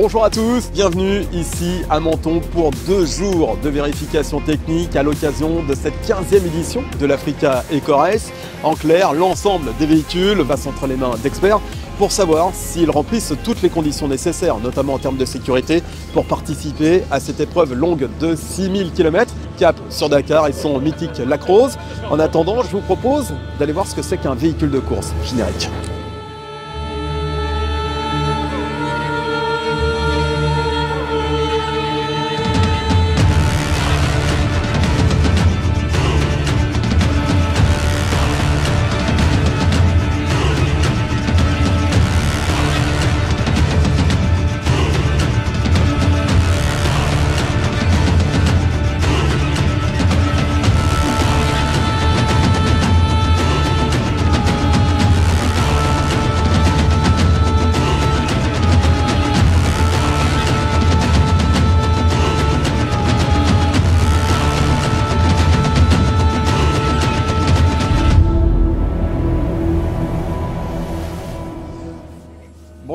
Bonjour à tous, bienvenue ici à Menton pour deux jours de vérification technique à l'occasion de cette 15e édition de l'Africa EcoRace. En clair, l'ensemble des véhicules va entre les mains d'experts pour savoir s'ils remplissent toutes les conditions nécessaires, notamment en termes de sécurité, pour participer à cette épreuve longue de 6000 km. Cap sur Dakar et son mythique Lacrose. En attendant, je vous propose d'aller voir ce que c'est qu'un véhicule de course générique.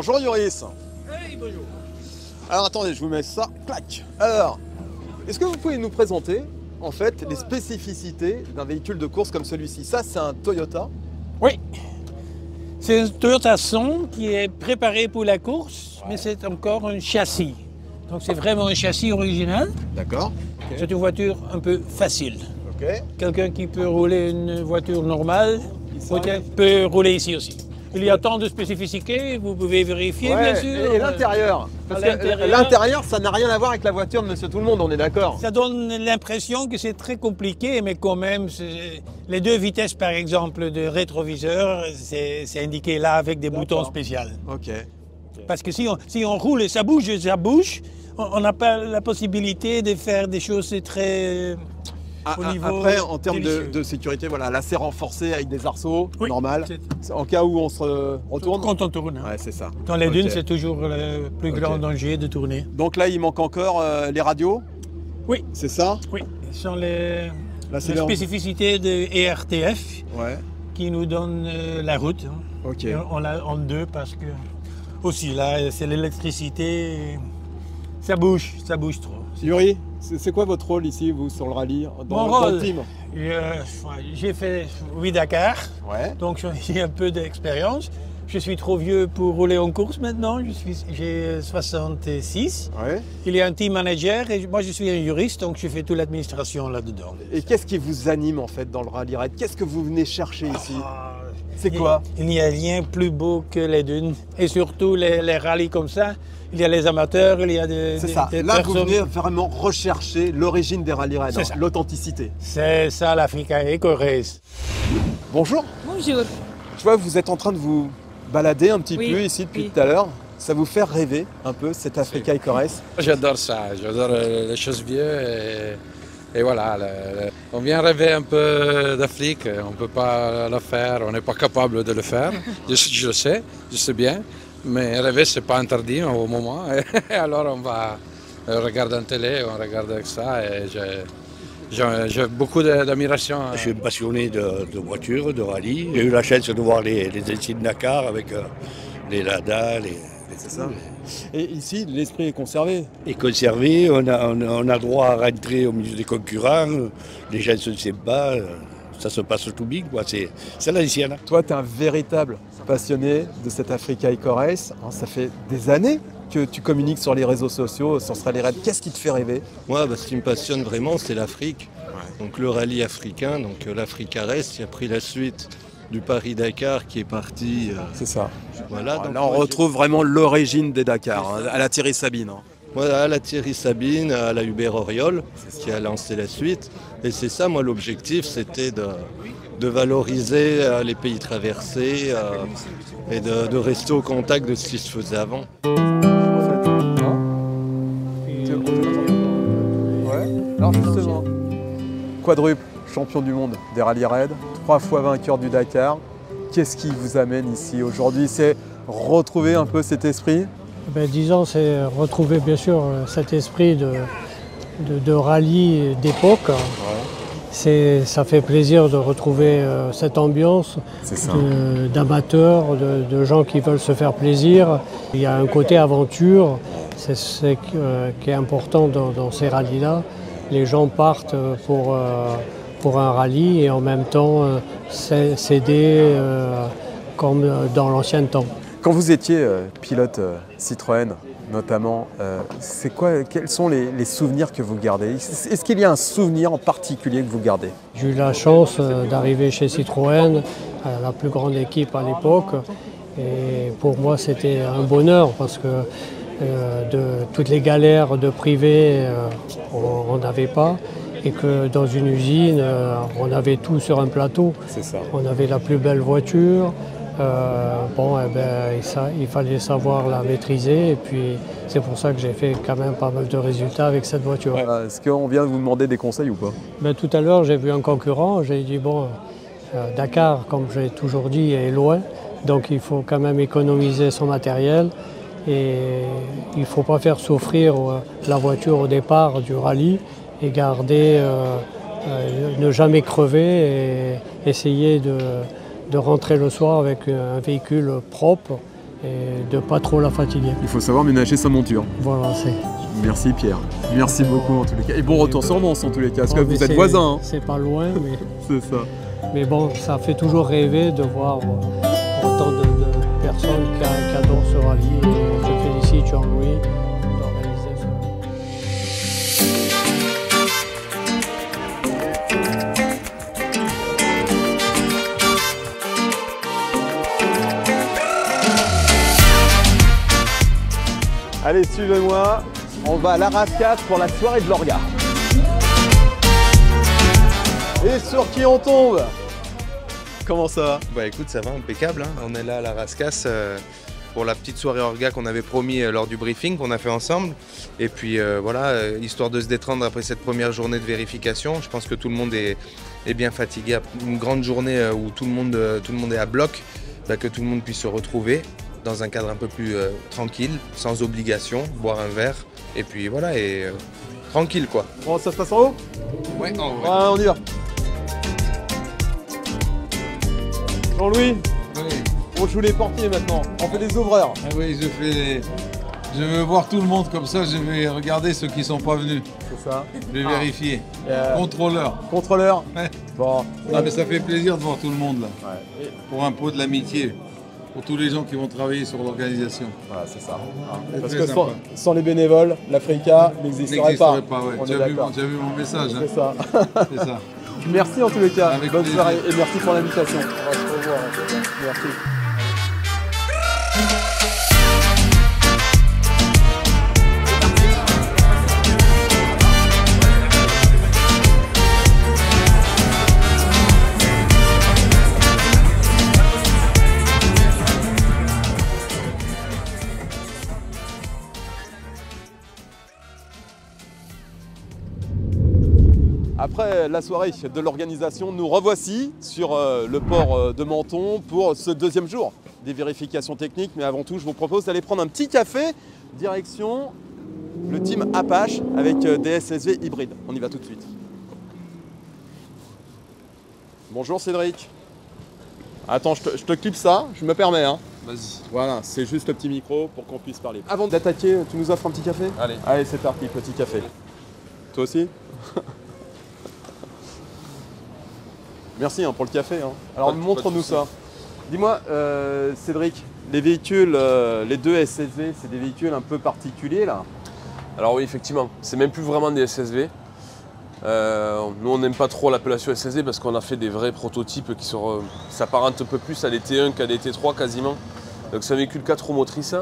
Bonjour Yoris. Hey, bonjour. Alors attendez, je vous mets ça. Clac. Alors, est-ce que vous pouvez nous présenter en fait les spécificités d'un véhicule de course comme celui-ci? Ça, c'est un Toyota. Oui. C'est un Toyota Son qui est préparé pour la course, mais c'est encore un châssis. Donc c'est vraiment un châssis original. D'accord. C'est une voiture un peu facile. Ok. Quelqu'un qui peut rouler une voiture normale peut rouler ici aussi. Il y a tant de spécificités, vous pouvez vérifier bien sûr. Et, et l'intérieur Parce À que l'intérieur- ça n'a rien à voir avec la voiture de Monsieur Tout le Monde, on est d'accord Ça donne l'impression que c'est très compliqué, mais quand même, les deux vitesses, par exemple, de rétroviseur, c'est indiqué là avec des boutons spéciaux. Ok. Parce que si on, si on roule et ça bouge et ça bouge, on on n'a pas la possibilité de faire des choses très... Ah, Au ah, niveau Après, en termes de, sécurité, voilà, là c'est renforcé avec des arceaux, Oui, normal. En cas où on se retourne. Quand on tourne. hein. Ouais, c'est ça. Dans les dunes, c'est toujours le plus grand danger de tourner. Donc là, il manque encore euh, les radios. Oui. C'est ça Oui, ce sont les, leur- spécificités de ERTF Ouais. qui nous donnent euh, la route. hein. On l'a en deux parce que aussi là, c'est l'électricité. Ça bouge, ça bouge trop. Yuri, c'est c'est quoi votre rôle ici, vous, sur le rallye dans, Mon dans le team euh, J'ai fait 8 Dakar, Ouais. donc j'ai un peu d'expérience. Je suis trop vieux pour rouler en course maintenant. J'ai 66. Ouais. Il y a un team manager et moi je suis un juriste, donc je fais toute l'administration là-dedans. Et qu'est-ce qui vous anime en fait dans le rallye raid Qu'est-ce que vous venez chercher ici? Ah, C'est il- quoi? Il n'y a rien plus beau que les dunes. Et surtout les, les rallyes comme ça. Il y a les amateurs, il y a des, C'est ça. des Là, vous personnes- venez vraiment rechercher l'origine des rallye raids, l'authenticité. C'est ça l'Africa Eco Race. Bonjour. Bonjour. Je vois que vous êtes en train de vous balader un petit Oui, peu ici depuis oui. tout à l'heure. Ça vous fait rêver un peu cette Africa Eco Race J'adore ça, j'adore euh, les choses vieux et, et voilà. le- le- on vient rêver un peu d'Afrique, on ne peut pas le faire, on n'est pas capable de le faire. Je, je le sais, je sais bien, mais rêver, c'est pas interdit au moment. Et alors on va euh, regarder en télé, on regarde avec ça et j'ai- beaucoup d'admiration. Je suis passionné de, de voitures, de rallye. J'ai eu la chance de voir les, les essais de Dakar avec euh, les Lada, les, C'est ça. Et ici, l'esprit est conservé. et conservé. On a, on, a, on a droit à rentrer au milieu des concurrents. Les gens se euh, Ça se passe tout bien. quoi. C'est c'est l'ancienne. Toi, tu es un véritable passionné de cette Africa Eco Race. Hein, Ça fait des années que tu communiques sur les réseaux sociaux, sur ce rallye raid. Qu'est-ce qui te fait rêver? Moi, bah, ce qui me passionne vraiment, c'est l'Afrique. Donc le rallye africain, donc euh, l'Africa Race, qui a pris la suite du Paris-Dakar qui est parti. euh, C'est ça. voilà. donc Là, on moi, retrouve vraiment l'origine des Dakar, hein, à la Thierry Sabine. hein. Moi, à la Thierry Sabine, à la Hubert Auriol, qui a lancé la suite. Et c'est ça, moi, l'objectif, c'était de, de valoriser euh, les pays traversés euh, et de, de rester au contact de ce qui se faisait avant. Ouais. Alors justement, quadruple champion du monde des rallye raids, trois fois vainqueur du Dakar. Qu'est-ce qui vous amène ici aujourd'hui? C'est retrouver un peu cet esprit? Ben, disons, c'est retrouver bien sûr cet esprit de, de, de rallye d'époque. Ça fait plaisir de retrouver euh, cette ambiance de- d'amateurs, de, de gens qui veulent se faire plaisir. Il y a un côté aventure, c'est ce qui, euh, qui est important dans, dans ces rallyes-là. Les gens partent pour, euh, pour un rallye et en même temps s'aider comme dans l'ancien temps. Quand vous étiez pilote Citroën, notamment, euh, c'est quoi, quels sont les, les souvenirs que vous gardez? Est-ce qu'il y a un souvenir en particulier que vous gardez? J'ai eu la chance euh, d'arriver chez Citroën, à la plus grande équipe à l'époque. Et pour moi, c'était un bonheur parce que euh, de toutes les galères de privé, euh, on n'avait pas. Et que dans une usine, euh, on avait tout sur un plateau. C'est ça. On avait la plus belle voiture. Euh, bon, eh ben, il, fallait savoir la maîtriser. Et puis, c'est pour ça que j'ai fait quand même pas mal de résultats avec cette voiture. Est-ce qu'on vient de vous demander des conseils ou pas? Ben, tout à l'heure, j'ai vu un concurrent, j'ai dit, bon, euh, Dakar, comme j'ai toujours dit, est loin, donc il faut quand même économiser son matériel et il ne faut pas faire souffrir euh, la voiture au départ du rallye et garder, euh, euh, ne jamais crever et essayer de, de rentrer le soir avec un véhicule propre et de pas trop la fatiguer. Il faut savoir ménager sa monture. Voilà, c'est. Merci Pierre. Merci beaucoup en tous les cas. Et bon retour sur Mons en tous les cas, parce que Bon, mais vous êtes voisins. hein. C'est pas loin, mais. C'est ça. Mais bon, ça fait toujours rêver de voir euh, autant de, de personnes qui, adorent ce rallye. Je félicite Jean-Louis Allez, suivez-moi. On va à la Rascasse pour la soirée de l'orga. Et sur qui on tombe? Comment ça va? Bah écoute, ça va, impeccable. hein. On est là à la Rascasse euh, pour la petite soirée orga qu'on avait promis euh, lors du briefing qu'on a fait ensemble. Et puis euh, voilà, euh, histoire de se détendre après cette première journée de vérification. Je pense que tout le monde est, est bien fatigué. Une grande journée euh, où tout le monde, euh, tout le monde est à bloc, bah, que tout le monde puisse se retrouver dans un cadre un peu plus euh, tranquille, sans obligation, boire un verre. Et puis voilà, et euh, tranquille quoi. Bon, ça se passe en haut? Ouais, Ouais, on y va. Jean-Louis, on joue les portiers maintenant. On fait des ouvreurs. Ah oui, je fais. Je veux voir tout le monde comme ça, je vais regarder ceux qui sont pas venus. C'est ça. Je vais vérifier. Euh, Contrôleur. contrôleur. Ouais. Bon. Ah, mais ça fait plaisir de voir tout le monde là. Ouais. Pour un pot de l'amitié. Pour tous les gens qui vont travailler sur l'organisation. Voilà, c'est ça. C'est Parce que sans, les bénévoles, l'Africa n'existerait pas. N'existerait pas, ouais. On Tu est as, vu, tu as vu mon message, hein. C'est ça. c'est ça. Merci en tous les cas. Avec Bonne plaisir. soirée et merci pour l'invitation. On va se revoir. Merci. Après la soirée de l'organisation, nous revoici sur euh, le port euh, de Menton pour ce deuxième jour des vérifications techniques. Mais avant tout, je vous propose d'aller prendre un petit café, direction le team Apache avec euh, des SSV hybrides. On y va tout de suite. Bonjour Cédric. Attends, je te, je te clip ça, je me permets. Hein. Vas-y. Voilà, c'est juste le petit micro pour qu'on puisse parler. Avant d'attaquer, tu nous offres un petit café? Allez. Allez, c'est parti, petit café. Toi aussi? Merci hein, pour le café. hein. Alors montre-nous ça. Dis-moi, euh, Cédric, les véhicules, euh, les deux SSV, c'est des véhicules un peu particuliers là? Alors oui, effectivement, c'est même plus vraiment des SSV. Euh, nous, on n'aime pas trop l'appellation SSV parce qu'on a fait des vrais prototypes qui sont, s'apparentent un peu plus à des T1 qu'à des T3 quasiment. Donc c'est un véhicule 4 roues motrices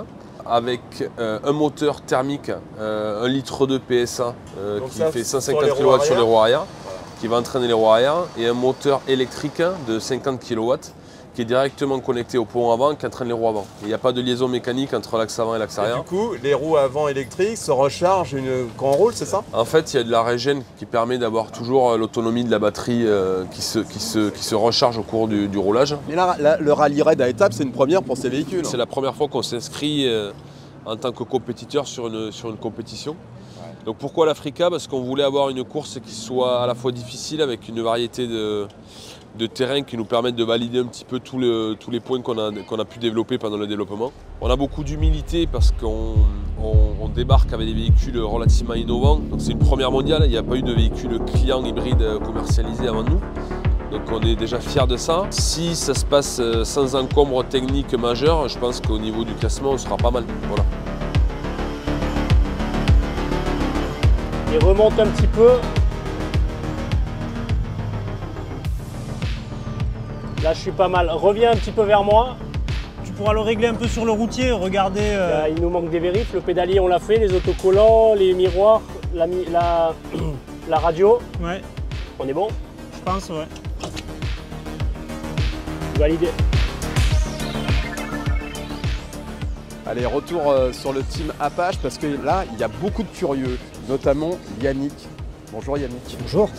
avec euh, un moteur thermique, euh, 1 litre de PSA euh, qui ça, fait sur 150 les roues kW sur les roues arrière, qui va entraîner les roues arrière, et un moteur électrique de 50 kW qui est directement connecté au pont avant qui entraîne les roues avant. Il n'y a pas de liaison mécanique entre l'axe avant et l'axe Et arrière. du coup, les roues avant électriques se rechargent une... quand on roule, c'est ça? En fait, il y a de la régène qui permet d'avoir toujours euh, l'autonomie de la batterie euh, qui, se, qui, se, qui se recharge au cours du, du roulage. Mais là, là, le rallye raid à étapes, c'est une première pour ces véhicules. C'est la première fois qu'on s'inscrit euh, en tant que compétiteur sur une, sur une compétition. Donc pourquoi l'Africa? Parce qu'on voulait avoir une course qui soit à la fois difficile avec une variété de, terrains qui nous permettent de valider un petit peu tous, les points qu'on a, pu développer pendant le développement. On a beaucoup d'humilité parce qu'on on, débarque avec des véhicules relativement innovants. C'est une première mondiale, il n'y a pas eu de véhicule client hybride commercialisé avant nous. Donc on est déjà fiers de ça. Si ça se passe euh, sans encombre technique majeur, je pense qu'au niveau du classement, on sera pas mal. Voilà. Il remonte un petit peu. Là, je suis pas mal. Reviens un petit peu vers moi. Tu pourras le régler un peu sur le routier, regardez. Euh, il nous manque des vérifs. Le pédalier, on l'a fait, les autocollants, les miroirs, la, la, radio. Ouais. On est bon? Je pense, ouais. Validé. Allez, retour euh, sur le team Apache parce que là, il y a beaucoup de curieux, notamment Yannick. Bonjour Yannick. Bonjour.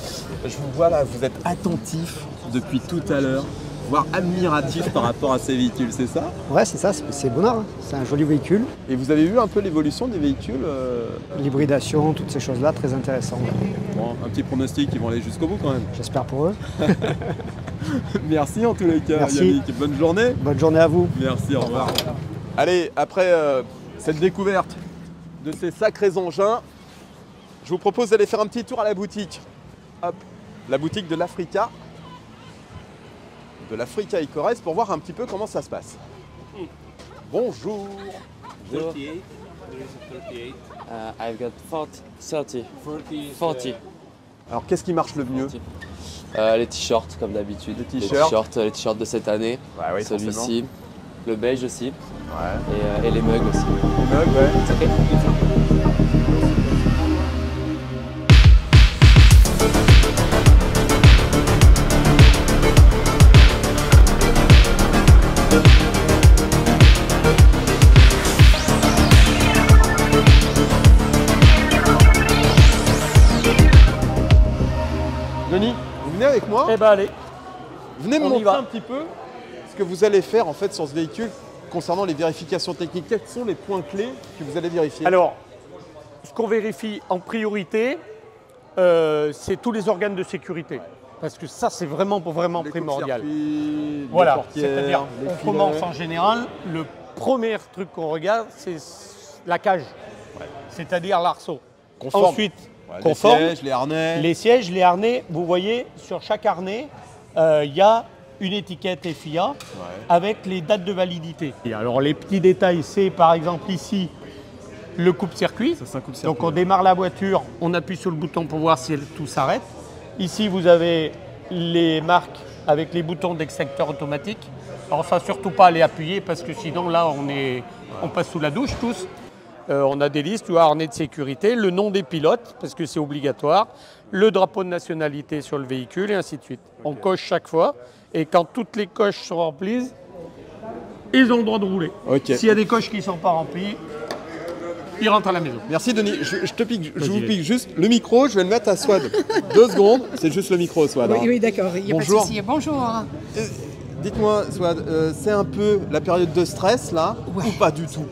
Je vous vois là, vous êtes attentif depuis tout à l'heure, voire admiratif par rapport à ces véhicules, c'est ça? Ouais, c'est ça, c'est bonheur. Hein. C'est un joli véhicule. Et vous avez vu un peu l'évolution des véhicules euh L'hybridation, toutes ces choses-là, très intéressantes. Bon, un petit pronostic, ils vont aller jusqu'au bout quand même. J'espère pour eux. Merci en tous les cas, Merci. Yannick. Bonne journée. Bonne journée à vous. Merci, au revoir. Allez, après euh, cette découverte de ces sacrés engins, je vous propose d'aller faire un petit tour à la boutique. Hop, la boutique de l'Africa, de l'Africa Ecores, pour voir un petit peu comment ça se passe. Bonjour. 38. Uh, I've got 40, 30. 40. Alors, qu'est-ce qui marche le mieux Euh, les t-shirts comme d'habitude. Les t-shirts. t-shirts, les t-shirts de cette année. Ouais, oui, Celui-ci. Le beige aussi. Ouais. Et, euh, et les mugs aussi. Les mugs, ouais. Moi Eh ben allez. Venez me montrer un petit peu ce que vous allez faire en fait sur ce véhicule concernant les vérifications techniques. Quels sont les points clés que vous allez vérifier? Alors, ce qu'on vérifie en priorité, euh, c'est tous les organes de sécurité. Parce que ça, c'est vraiment, vraiment Les primordial. Voilà, c'est-à-dire on filets. commence en général, le premier truc qu'on regarde, c'est la cage, c'est-à-dire l'arceau. Ensuite, Ouais, les sièges, les harnais. les sièges, les harnais, vous voyez, sur chaque harnais, euh, il y a une étiquette FIA avec les dates de validité. Et alors les petits détails, c'est par exemple ici le coupe-circuit. Donc on démarre la voiture, on appuie sur le bouton pour voir si tout s'arrête. Ici vous avez les marques avec les boutons d'extincteur automatique. Alors ça surtout pas les appuyer parce que sinon là on, est, on passe sous la douche tous. Euh, on a des listes, tu vois, harnais de sécurité, le nom des pilotes, parce que c'est obligatoire, le drapeau de nationalité sur le véhicule, et ainsi de suite. On coche chaque fois, et quand toutes les coches sont remplies, ils ont le droit de rouler. S'il y a des coches qui ne sont pas remplies, ils rentrent à la maison. Merci Denis. Je, je te pique, je vous pique juste le micro, je vais le mettre à Swad. Deux secondes, c'est juste le micro Swad. Oui, hein. oui, d'accord, il n'y a Bonjour. pas de souci. Bonjour. Euh, Dites-moi Swad, euh, c'est un peu la période de stress là Ouais. ou pas du tout?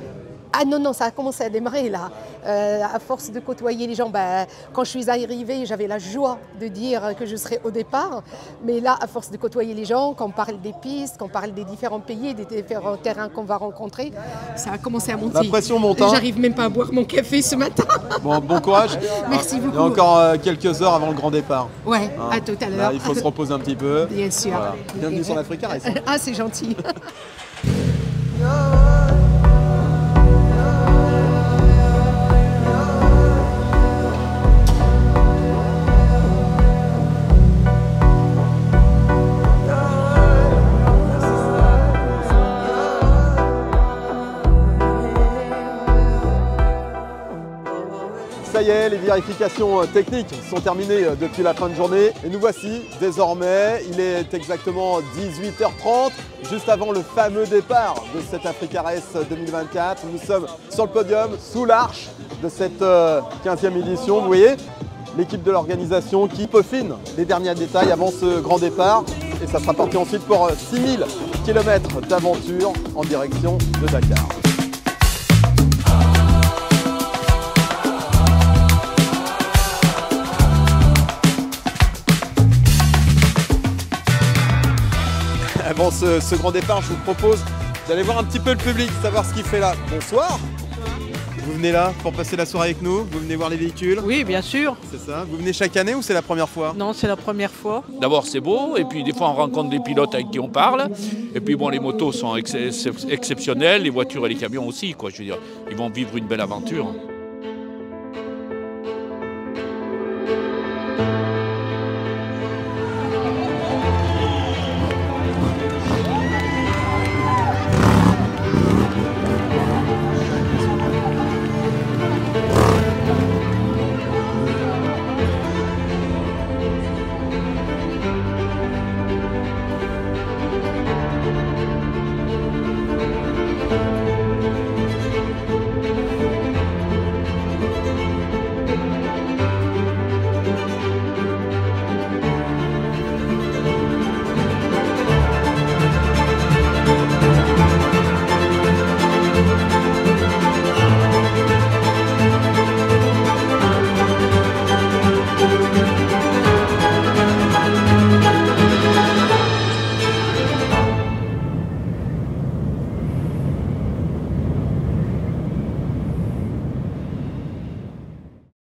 Ah non, non, ça a commencé à démarrer là. Euh, à force de côtoyer les gens, ben, quand je suis arrivée, j'avais la joie de dire que je serais au départ. Mais là, à force de côtoyer les gens, quand on parle des pistes, quand on parle des différents pays, des différents terrains qu'on va rencontrer, ça a commencé à monter. La pression monte, hein. J'arrive même pas à boire mon café ce matin. Bon, bon courage. Merci Il y a beaucoup. encore euh, quelques heures avant le grand départ. Ouais, hein. à tout à l'heure. il faut se reposer un petit peu. Bien sûr. Voilà. Bienvenue sur l'Africa. Ah, c'est gentil. Ça y est, les vérifications euh, techniques sont terminées euh, depuis la fin de journée. Et nous voici désormais, il est exactement 18h30, juste avant le fameux départ de cette Africa Race 2024. Nous sommes sur le podium, sous l'arche de cette euh, 15e édition. Vous voyez, l'équipe de l'organisation qui peaufine les derniers détails avant ce grand départ. Et ça sera parti ensuite pour euh, 6000 km d'aventure en direction de Dakar. Avant ce, ce grand départ, je vous propose d'aller voir un petit peu le public, savoir ce qu'il fait là. Bonsoir Vous venez là pour passer la soirée avec nous Vous venez voir les véhicules Oui, bien sûr. C'est ça Vous venez chaque année ou c'est la première fois? Non, c'est la première fois. D'abord, c'est beau, et puis des fois, on rencontre des pilotes avec qui on parle. Et puis, bon, les motos sont ex- ex- exceptionnelles, les voitures et les camions aussi, quoi. Je veux dire, ils vont vivre une belle aventure.